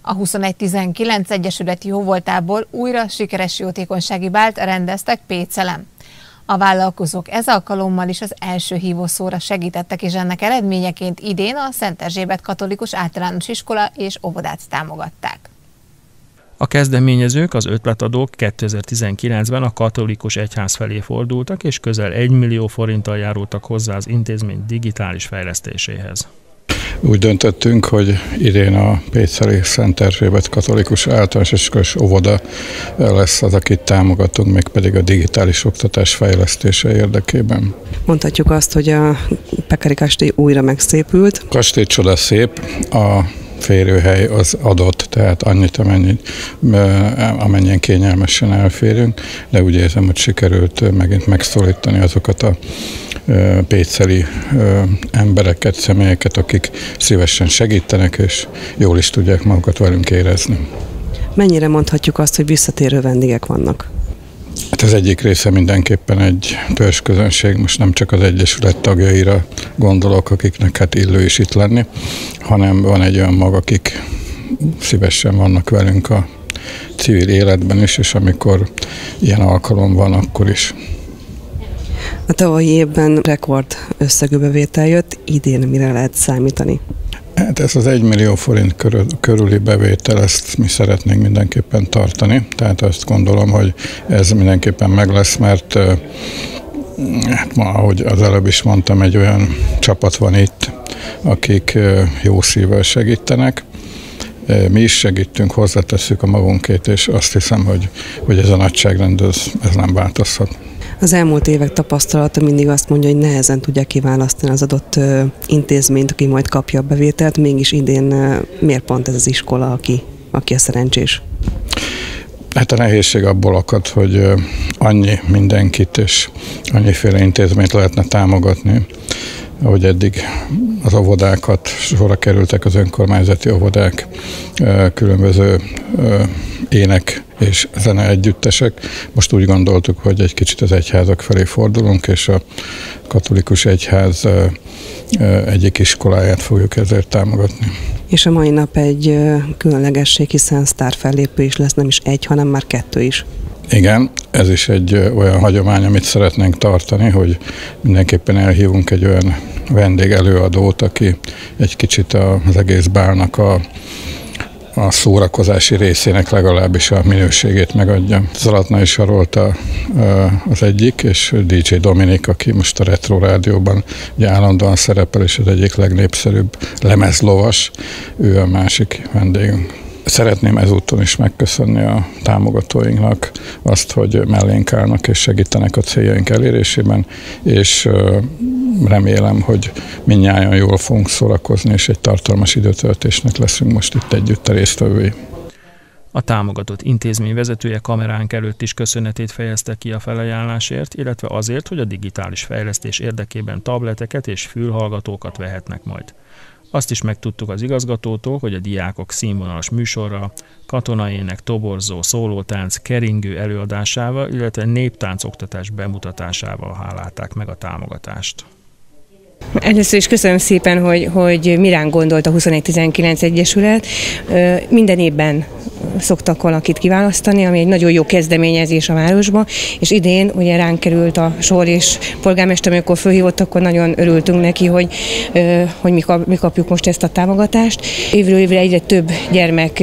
A 2119 Egyesületi Jóvoltából újra sikeres jótékonysági bált rendeztek Pécelem. A vállalkozók ez alkalommal is az első hívószóra segítettek, és ennek eredményeként idén a Szent Erzsébet Katolikus Általános Iskola és óvodát támogatták. A kezdeményezők, az ötletadók 2019-ben a katolikus egyház felé fordultak, és közel 1 millió forinttal járultak hozzá az intézmény digitális fejlesztéséhez. Úgy döntöttünk, hogy idén a Péceli Szent Erzsébet Katolikus Általános Iskolás Óvoda lesz az, akit támogatunk, még pedig a digitális oktatás fejlesztése érdekében. Mondhatjuk azt, hogy a Pekari kastély újra megszépült. Kastély csoda szép, a férőhely az adott, tehát annyit, amennyit, amennyien kényelmesen elférünk, de úgy érzem, hogy sikerült megint megszólítani azokat a péceli embereket, személyeket, akik szívesen segítenek, és jól is tudják magukat velünk érezni. Mennyire mondhatjuk azt, hogy visszatérő vendégek vannak? Hát az egyik része mindenképpen egy törzsközönség, most nem csak az Egyesület tagjaira gondolok, akiknek hát illő is itt lenni, hanem van egy olyan mag, akik szívesen vannak velünk a civil életben is, és amikor ilyen alkalom van, akkor is. A tavalyi évben rekord összegű bevétel jött, idén mire lehet számítani? Hát ez az 1 millió forint körül, körüli bevétel, ezt mi szeretnénk mindenképpen tartani, tehát azt gondolom, hogy ez mindenképpen meg lesz, mert hát ma, ahogy az előbb is mondtam, egy olyan csapat van itt, akik jó szívvel segítenek, mi is segítünk, hozzátesszük a magunkét, és azt hiszem, hogy, hogy ez a nagyságrend, ez, ez nem változhat. Az elmúlt évek tapasztalata mindig azt mondja, hogy nehezen tudják kiválasztani az adott intézményt, aki majd kapja a bevételt, mégis idén miért pont ez az iskola, aki, aki a szerencsés? Hát a nehézség abból akad, hogy annyi mindenkit és annyiféle intézményt lehetne támogatni, ahogy eddig az óvodákat sorra kerültek az önkormányzati óvodák, különböző ének és zene együttesek. Most úgy gondoltuk, hogy egy kicsit az egyházak felé fordulunk, és a katolikus egyház egyik iskoláját fogjuk ezért támogatni. És a mai nap egy különlegesség, hiszen sztár fellépő is lesz, nem is egy, hanem már kettő is. Igen, ez is egy olyan hagyomány, amit szeretnénk tartani, hogy mindenképpen elhívunk egy olyan vendég előadót, aki egy kicsit az egész bálnak a a szórakozási részének legalábbis a minőségét megadja. Zalatnai Sarolta az egyik, és DJ Dominik, aki most a Retro Rádióban ugye állandóan szerepel, és az egyik legnépszerűbb lemezlovas, ő a másik vendégünk. Szeretném ezúton is megköszönni a támogatóinknak azt, hogy mellénk állnak és segítenek a céljaink elérésében, és remélem, hogy minnyáján jól fogunk szórakozni, és egy tartalmas időtöltésnek leszünk most itt együtt a résztvevői. A támogatott intézmény vezetője kameránk előtt is köszönetét fejezte ki a felajánlásért, illetve azért, hogy a digitális fejlesztés érdekében tableteket és fülhallgatókat vehetnek majd. Azt is megtudtuk az igazgatótól, hogy a diákok színvonalas műsorra, katonaének toborzó, szólótánc, keringő előadásával, illetve néptánc oktatás bemutatásával hálálták meg a támogatást. Először is köszönöm szépen, hogy, hogy mirán gondolt a 2119 Egyesület. Minden évben szoktak valakit kiválasztani, ami egy nagyon jó kezdeményezés a városban, és idén ugye ránk került a sor, és polgármester, amikor fölhívott, akkor nagyon örültünk neki, hogy, hogy mi kapjuk most ezt a támogatást. Évről évre egyre több gyermek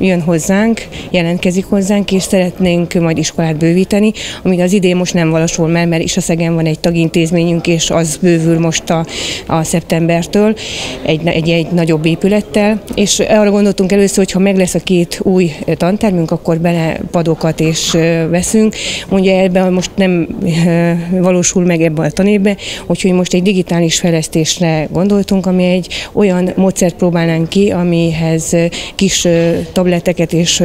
jön hozzánk, jelentkezik hozzánk, és szeretnénk majd iskolát bővíteni, ami az idén most nem valósul meg, mert is a Szegen van egy tagintézményünk, és az bővül most a, a szeptembertől egy, egy, egy nagyobb épülettel, és arra gondoltunk először, hogy ha meg lesz a két új tantermünk, akkor bele padokat és veszünk. Mondja ebben most nem valósul meg ebben a tanévben, úgyhogy most egy digitális fejlesztésre gondoltunk, ami egy olyan módszert próbálnánk ki, amihez kis tableteket és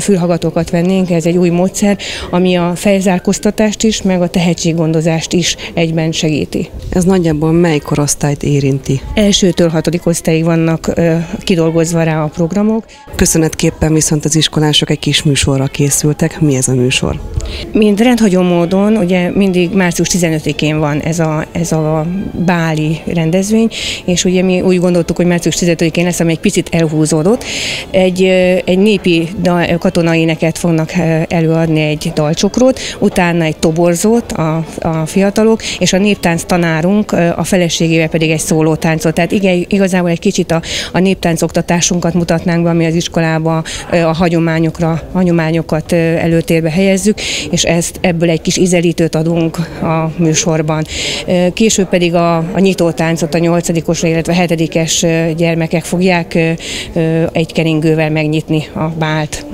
fülhallgatókat vennénk, ez egy új módszer, ami a felzárkóztatást is, meg a tehetséggondozást is egyben segíti. Ez nagyjából mely korosztályt érinti? Elsőtől hatodik osztályig vannak kidolgozva rá a programok. Köszönetképpen viszont viszont az iskolások egy kis műsorra készültek. Mi ez a műsor? Mint rendhagyó módon, ugye mindig március 15-én van ez a, ez a báli rendezvény, és ugye mi úgy gondoltuk, hogy március 15-én lesz, ami egy picit elhúzódott. Egy, egy népi dal, katonai neket fognak előadni egy dalcsokrót, utána egy toborzót a, a fiatalok, és a néptánc tanárunk a feleségével pedig egy szólótáncot. Tehát igen, igazából egy kicsit a, a néptánc oktatásunkat mutatnánk be, ami az iskolába a hagyományokra, hagyományokat előtérbe helyezzük, és ezt ebből egy kis ízelítőt adunk a műsorban. Később pedig a, a nyitótáncot a nyolcadikos, illetve hetedikes gyermekek fogják egy keringővel megnyitni a bált